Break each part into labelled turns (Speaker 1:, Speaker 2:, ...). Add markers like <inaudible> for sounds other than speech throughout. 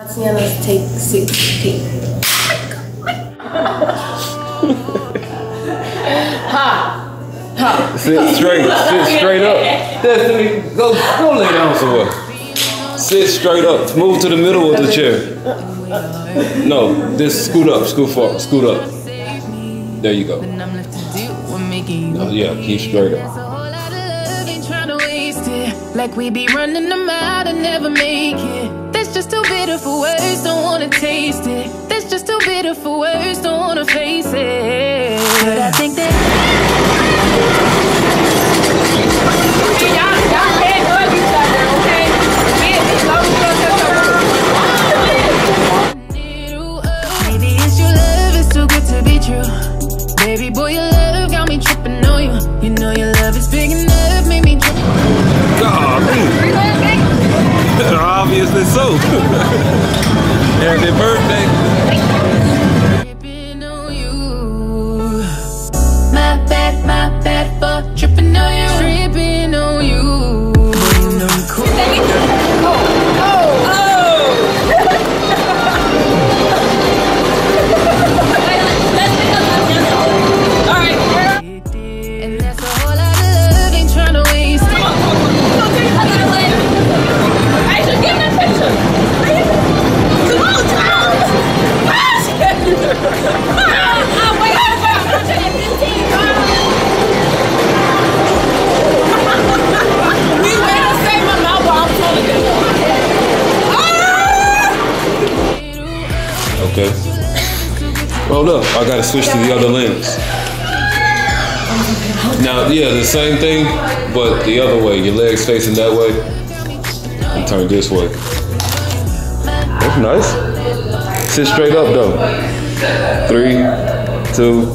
Speaker 1: Tatyana's take 16. ha! Ha!
Speaker 2: Sit straight. Sit straight up. Destiny, go go lay down somewhere. Sit straight up. Move to the middle of the chair. No, this scoot up, scoot forward, scoot up. There you go. No, yeah, keep straight up.
Speaker 3: Like we be running them out and never make it. Bitter for words, don't wanna taste it. That's just too bitter for words, don't wanna face it. But I think that. Maybe it's your love, it's too good to be true. Baby boy, your love got me tripping on you. You know your love is big enough, made me trip.
Speaker 2: Golly. Obviously so. <laughs> Happy birthday.
Speaker 3: My bad, my bad for tripping
Speaker 2: Okay. Hold up. I gotta switch to the other lens. Now, yeah, the same thing, but the other way. Your legs facing that way. And turn this way. That's nice. Sit straight up though. Three, two.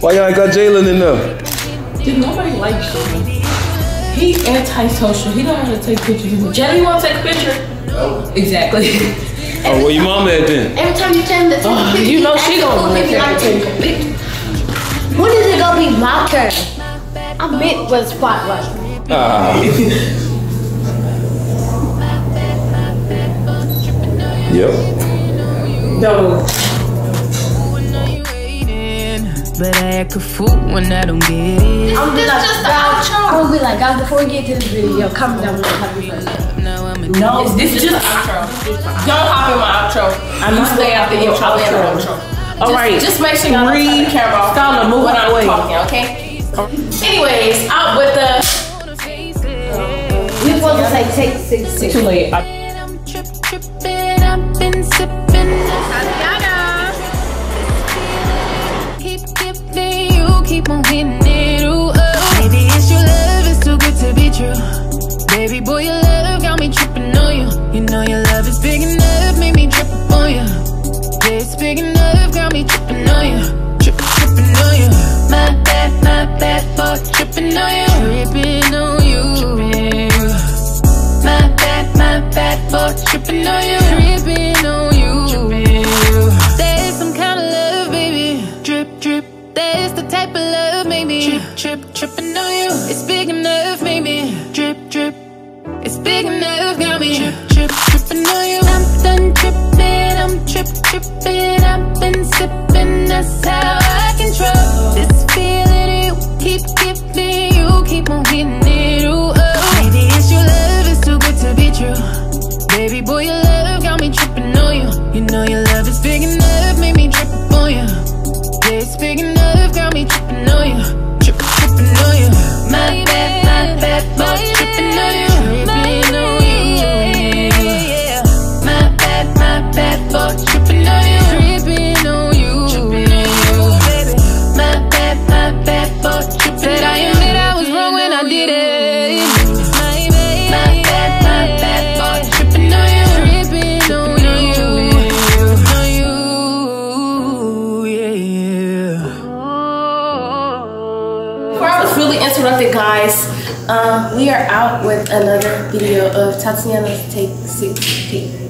Speaker 2: Why y'all ain't got Jalen in there?
Speaker 1: Dude, nobody likes you. He antisocial. He don't want to take pictures. Jelly want to take a picture? No. Exactly. <laughs>
Speaker 2: Oh, where your mom at then?
Speaker 4: Every time you tell him to
Speaker 1: Oh,
Speaker 4: a
Speaker 1: you know
Speaker 4: ask
Speaker 1: she
Speaker 4: him
Speaker 1: gonna
Speaker 4: if he
Speaker 1: take
Speaker 4: like
Speaker 1: a
Speaker 4: taking a picture. When is it gonna be my turn? I meant for the spotlight.
Speaker 2: Ah. Yep.
Speaker 1: No.
Speaker 3: But I act a fool when I don't get it.
Speaker 4: I'm just, just the outro. I'm gonna be like, guys, before we get to this video, comment down below happy birthday.
Speaker 3: Now I'm a
Speaker 1: No, this is just the outro. Don't hop in my outro. I'm you stay after your outro. outro. All right. Just make sure y'all don't turn the camera off.
Speaker 5: Scholar, move
Speaker 1: when
Speaker 5: out
Speaker 1: I'm
Speaker 5: the way.
Speaker 1: talking, okay? Anyways, out with the.
Speaker 4: We supposed to say take six six.
Speaker 5: Too late. I-
Speaker 3: keep on hitting it, ooh, oh. Maybe it's your love, it's too good to be true. Baby boy, your love got me tripping on you. You know your love is big enough, made me trip up on you. Yeah, it's big enough, got me tripping on you. Trip, tripping on you. My bad, my bad for tripping on you. Tripping on you. My bad, my bad for tripping on you. Tripping big enough, maybe. Drip, drip. It's big enough, got me. Trip, trip, tripping on you. I'm done tripping, I'm trip, tripping. I've been sipping, that's how I control this feeling. You keep giving, you keep on hitting it. Ooh, oh. Maybe it's your love, it's too good to be true. Baby boy, your love got me tripping on you. You know your love is big enough, made me trip on you. Yeah, it's big enough, got me tripping on you.
Speaker 1: Really interrupted, guys, uh, we are out with another video of Tatyana's Take 16.